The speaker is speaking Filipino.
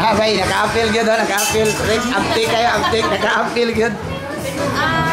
Ah, bay, naka-appeal yun, oh, naka-appeal. Rick, uptake kayo, uptake, naka-appeal yun. Ah,